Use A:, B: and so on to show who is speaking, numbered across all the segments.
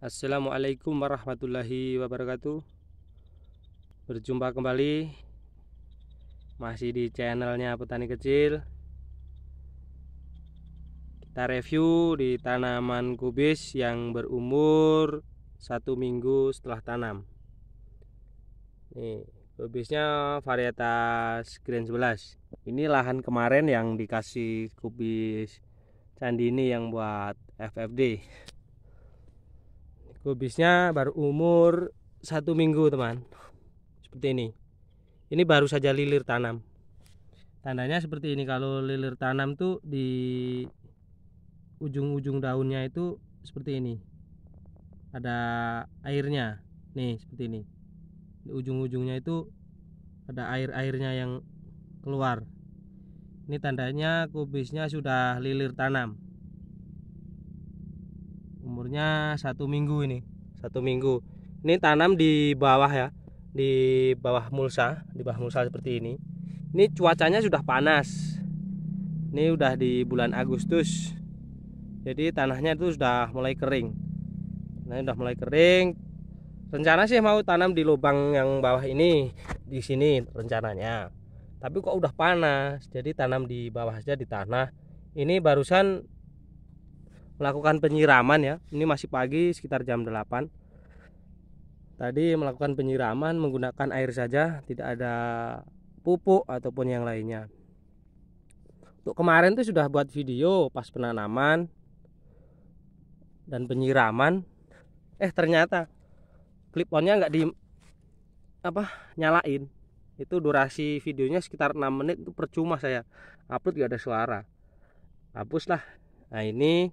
A: Assalamualaikum warahmatullahi wabarakatuh. Berjumpa kembali. Masih di channelnya Petani Kecil. Kita review di tanaman kubis yang berumur Satu minggu setelah tanam. Nih kubisnya varietas Green 11 Ini lahan kemarin yang dikasih kubis candi ini yang buat FFD kubisnya baru umur satu minggu teman. Seperti ini. Ini baru saja lilir tanam. Tandanya seperti ini kalau lilir tanam tuh di ujung-ujung daunnya itu seperti ini. Ada airnya. Nih seperti ini. Di ujung-ujungnya itu ada air-airnya yang keluar. Ini tandanya kubisnya sudah lilir tanam umurnya satu minggu ini. Satu minggu. Ini tanam di bawah ya. Di bawah mulsa. Di bawah mulsa seperti ini. Ini cuacanya sudah panas. Ini udah di bulan Agustus. Jadi tanahnya itu sudah mulai kering. Nah sudah mulai kering. Rencana sih mau tanam di lubang yang bawah ini di sini rencananya. Tapi kok udah panas. Jadi tanam di bawah saja di tanah. Ini barusan melakukan penyiraman ya. Ini masih pagi sekitar jam 8 tadi melakukan penyiraman menggunakan air saja tidak ada pupuk ataupun yang lainnya. Untuk kemarin tuh sudah buat video pas penanaman dan penyiraman. Eh ternyata clip onnya nggak di apa nyalain. Itu durasi videonya sekitar 6 menit itu percuma saya. Upload gak ada suara. Hapuslah. Nah ini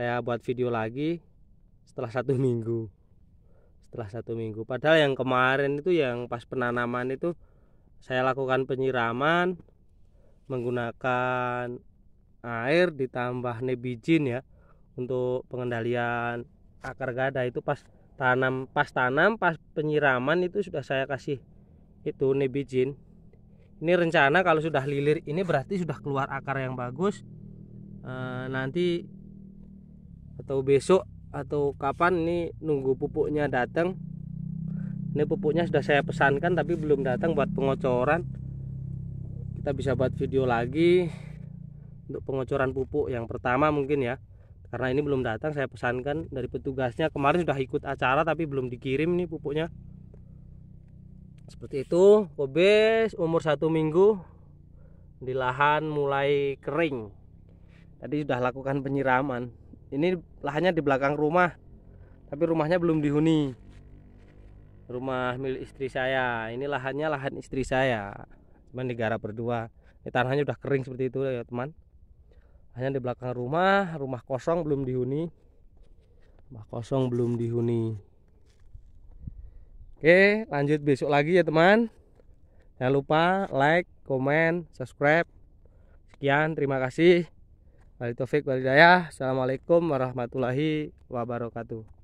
A: saya buat video lagi setelah satu minggu. Setelah satu minggu. Padahal yang kemarin itu yang pas penanaman itu saya lakukan penyiraman menggunakan air ditambah nebijin ya untuk pengendalian akar gada itu pas tanam pas tanam pas penyiraman itu sudah saya kasih itu nebijin. Ini rencana kalau sudah lilir ini berarti sudah keluar akar yang bagus. E, nanti atau besok atau kapan ini nunggu pupuknya datang ini pupuknya sudah saya pesankan tapi belum datang buat pengocoran. Kita bisa buat video lagi untuk pengocoran pupuk yang pertama mungkin ya. Karena ini belum datang saya pesankan dari petugasnya. Kemarin sudah ikut acara tapi belum dikirim nih pupuknya. Seperti itu kobes umur satu minggu. Di lahan mulai kering. Tadi sudah lakukan penyiraman ini lahannya di belakang rumah tapi rumahnya belum dihuni. Rumah milik istri saya. Ini lahannya lahan istri saya cuman digarap berdua. Ini tanahnya udah kering seperti itu ya teman. Hanya di belakang rumah rumah kosong belum dihuni. Rumah kosong belum dihuni. Oke lanjut besok lagi ya teman. Jangan lupa like comment subscribe. Sekian terima kasih Wali Taufik Walidayah. Assalamualaikum warahmatullahi wabarakatuh.